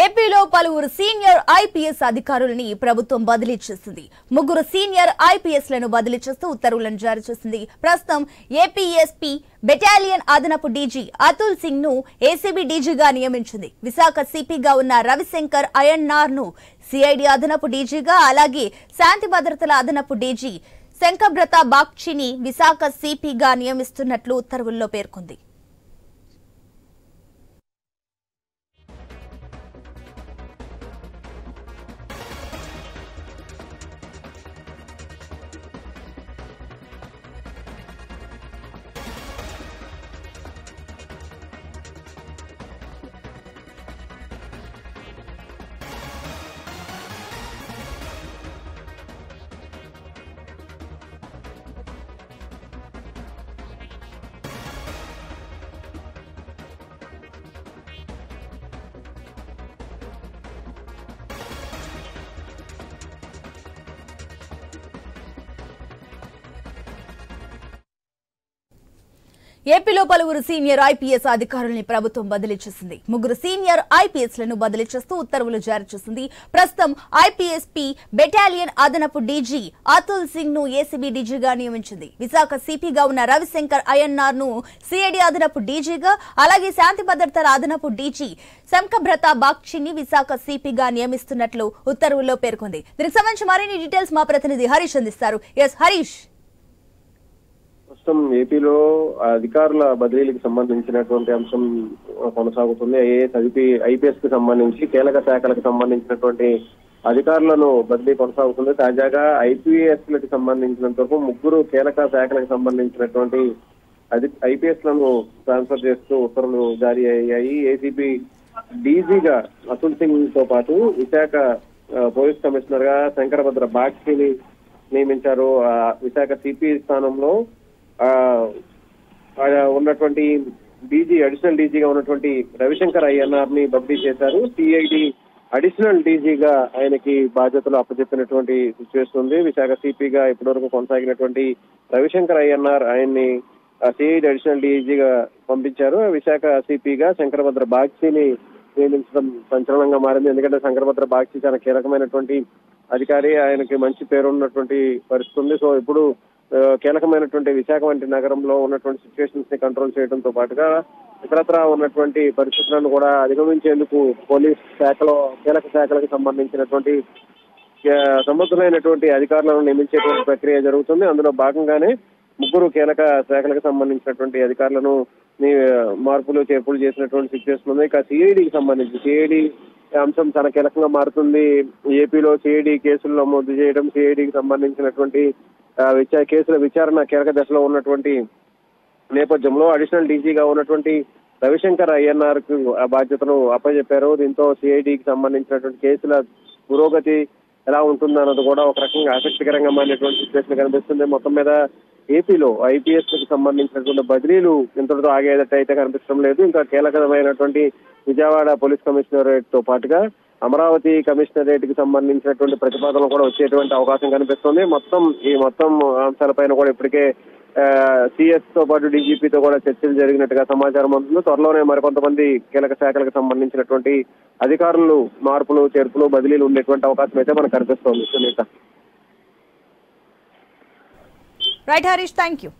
ఏపీలో పలువురు senior IPS అధికారులని ప్రభుత్వం బదిలీ చేసింది. ముగ్గురు సీనియర్ ఐపీఎస్లను బదిలీ చేస్తూ ఉత్తర్వులను జారీ చేసింది. ప్రస్తుతం ఏపీఎస్పీ బెటాలియన్ అదనపు డీజీ అతుల్ సింగ్ను ఏసీబీ డీజీగా నియమించింది. విశాఖ సిపిగా ఉన్న రవిశంకర్ అయన్నార్ను సిఐడి అదనపు డీజీగా అలాగే శాంతి భద్రతల అదనపు డీజీ శంకబ్రత బాక్చిని విశాఖ సిపిగా నియమిస్తున్నట్లు ఉత్తర్వుల్లో పేర్కొంది. ఏపీలో పలువురు సీనియర్ ఐపీఎస్ అధికారుల్ని ప్రభుత్వం బదిలీ చేసింది. ముగ్గురు సీనియర్ ఐపీఎస్లను బదిలీ చేస్తూ ఉత్తర్వులు జారీ చేసింది. ప్రస్తుతం ఐపీఎస్ పి బెటాలియన్ అదనపు డీజీ అతుల్ సింగ్ను ఏసీబీ డీజీగా నియమించింది. విశాఖ సిపిగా ఉన్న రవిశంకర్ అయన్నార్ను సిఐడి అదనపు డీజీగా అలాగే శాంతి భద్రతల అదనపు డీజీ శంఖభ్రత బాక్షిని విశాఖ సిపిగా నియమిస్తున్నట్లు ఉత్తర్వుల్లో పేర్కొంది. దీనికి సంబంధించి మరిన్ని డీటెయిల్స్ మా ప్రతినిధి హరీష్ అందిస్తారు. ఎస్ హరీష్. ప్రస్తుతం ఏపీలో అధికారుల బదిలీలకు సంబంధించినటువంటి అంశం కొనసాగుతుంది. ఐఏఎస్ ఐపీ ఐపీఎస్కి సంబంధించి కీలక శాఖలకు సంబంధించినటువంటి అధికారులను బదిలీ కొనసాగుతుంది. తాజాగా ఐపీఎస్లకు సంబంధించినంత వరకు ముగ్గురు కీలక శాఖలకు సంబంధించినటువంటి అది ఐపీఎస్లను ట్రాన్స్ఫర్ చేస్తూ ఉత్తర్వులు జారీ అయ్యాయి. ఏసీపీ డీజీగా అతుల్ సింగ్తో పాటు విశాఖ పోలీస్ కమిషనర్గా శంకరభద్ర బాగ్చిని నియమించారు. ఆ, విశాఖ సిపి స్థానంలో ఉన్నటువంటి డీజీ అడిషనల్ డీజీగా ఉన్నటువంటి రవిశంకర్ అయ్యన్నార్ని బదిలీ చేశారు. సిఐడి అడిషనల్ డీజీగా ఆయనకి బాధ్యతలు అప్పచెప్పినటువంటి సిచ్యువేషన్ ఉంది. విశాఖ సిపిగా ఇప్పటివరకు కొనసాగినటువంటి రవిశంకర్ అయ్యన్నార్ ఆయన్ని సిఐడి అడిషనల్ డీజీగా పంపించారు. విశాఖ సిపిగా శంకరభద్ర బాక్సీని నియమించడం సంచలనంగా మారింది. ఎందుకంటే శంకరభద్ర బాక్సీ చాలా కీలకమైనటువంటి అధికారి. ఆయనకి మంచి పేరు ఉన్నటువంటి పరిస్థితి ఉంది. సో ఇప్పుడు కీలకమైనటువంటి విశాఖ వంటి నగరంలో ఉన్నటువంటి సిచ్యువేషన్స్ని కంట్రోల్ చేయడంతో పాటుగా ఇతరత్ర ఉన్నటువంటి పరిస్థితులను కూడా అధిగమించేందుకు పోలీస్ శాఖలో కీలక శాఖలకు సంబంధించినటువంటి సమర్థులైనటువంటి అధికారులను నియమించేటువంటి ప్రక్రియ జరుగుతుంది. అందులో భాగంగానే ముగ్గురు కీలక శాఖలకు సంబంధించినటువంటి అధికారులను మార్పులు చేర్పులు చేసినటువంటి సిచ్యువేషన్ ఉంది. ఇక సిఐడికి సంబంధించి సిఐడి అంశం చాలా కీలకంగా మారుతుంది. ఏపీలో సిఐడి కేసులు నమోదు చేయడం సిఐడికి సంబంధించినటువంటి కేసుల విచారణ కీలక దశలో ఉన్నటువంటి నేపథ్యంలో అడిషనల్ డీజీగా ఉన్నటువంటి రవిశంకర్ ఐఎన్ఆర్కు ఆ బాధ్యతను అప్పచెప్పారు దీంతో సిఐడికి సంబంధించినటువంటి కేసుల పురోగతి ఎలా ఉంటుందన్నది కూడా ఒక రకంగా ఆసక్తికరంగా మారినటువంటి సిచ్యువేషన్ కనిపిస్తుంది. మొత్తం మీద ఏపీలో ఐపీఎస్కి సంబంధించినటువంటి బదిలీలు ఇంతటితో ఆగేదట్టు అయితే కనిపించడం లేదు. ఇంకా కీలకమైనటువంటి విజయవాడ పోలీస్ కమిషనరేట్తో పాటుగా అమరావతి కమిషనరేట్కి సంబంధించినటువంటి ప్రతిపాదనలు కూడా వచ్చేటువంటి అవకాశం కనిపిస్తుంది. మొత్తం ఈ మొత్తం అంశాలపైన కూడా ఇప్పటికే సిఎస్తో పాటు డీజీపీతో కూడా చర్చలు జరిగినట్టుగా సమాచారం అందుతుంది. త్వరలోనే మరికొంతమంది కీలక శాఖలకు సంబంధించినటువంటి అధికారులు మార్పులు చేర్పులు బదిలీలు ఉండేటువంటి అవకాశం అయితే మనకు కనిపిస్తోంది. Sunitha. Right Harish thank you